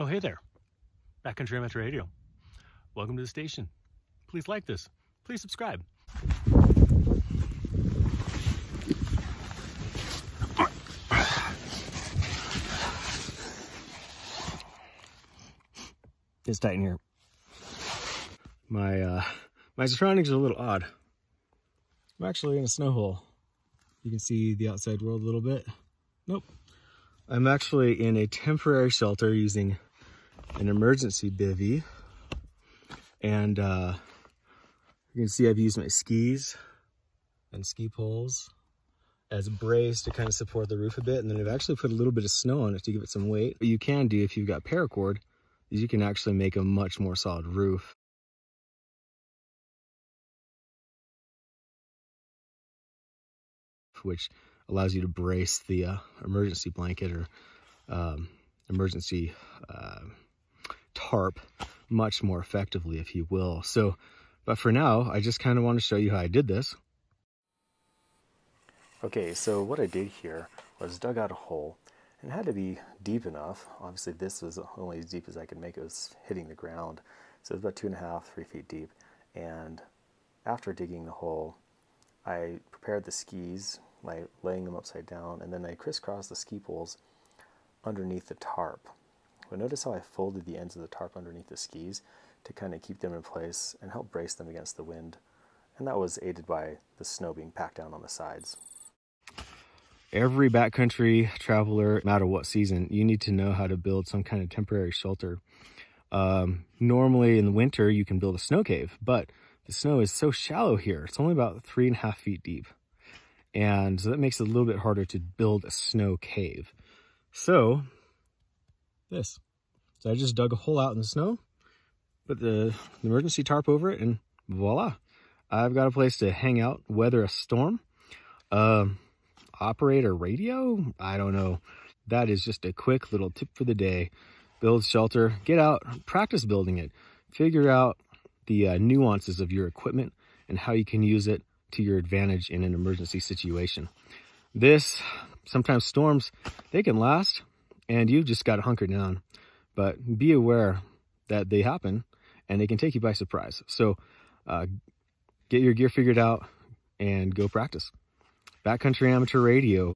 Oh, hey there. Backcountry Amateur Radio. Welcome to the station. Please like this. Please subscribe. It's tight in here. My uh, my surroundings are a little odd. I'm actually in a snow hole. You can see the outside world a little bit. Nope. I'm actually in a temporary shelter using an emergency bivy. And uh, you can see I've used my skis and ski poles as brace to kind of support the roof a bit. And then I've actually put a little bit of snow on it to give it some weight. What you can do if you've got paracord is you can actually make a much more solid roof. Which allows you to brace the uh, emergency blanket or um, emergency uh, tarp much more effectively, if you will. So, but for now, I just kind of want to show you how I did this. Okay, so what I did here was dug out a hole and had to be deep enough. Obviously, this was only as deep as I could make it. was hitting the ground. So it was about two and a half, three feet deep. And after digging the hole, I prepared the skis by laying them upside down, and then I crisscrossed the ski poles underneath the tarp. But notice how I folded the ends of the tarp underneath the skis to kind of keep them in place and help brace them against the wind. And that was aided by the snow being packed down on the sides. Every backcountry traveler, no matter what season, you need to know how to build some kind of temporary shelter. Um, normally in the winter, you can build a snow cave, but the snow is so shallow here. It's only about three and a half feet deep. And so that makes it a little bit harder to build a snow cave. So, this. So I just dug a hole out in the snow, put the emergency tarp over it, and voila. I've got a place to hang out, weather a storm. Um, operate a radio? I don't know. That is just a quick little tip for the day. Build shelter, get out, practice building it. Figure out the uh, nuances of your equipment and how you can use it to your advantage in an emergency situation. This, sometimes storms, they can last and you've just got to hunker down. But be aware that they happen and they can take you by surprise. So uh, get your gear figured out and go practice. Backcountry Amateur Radio.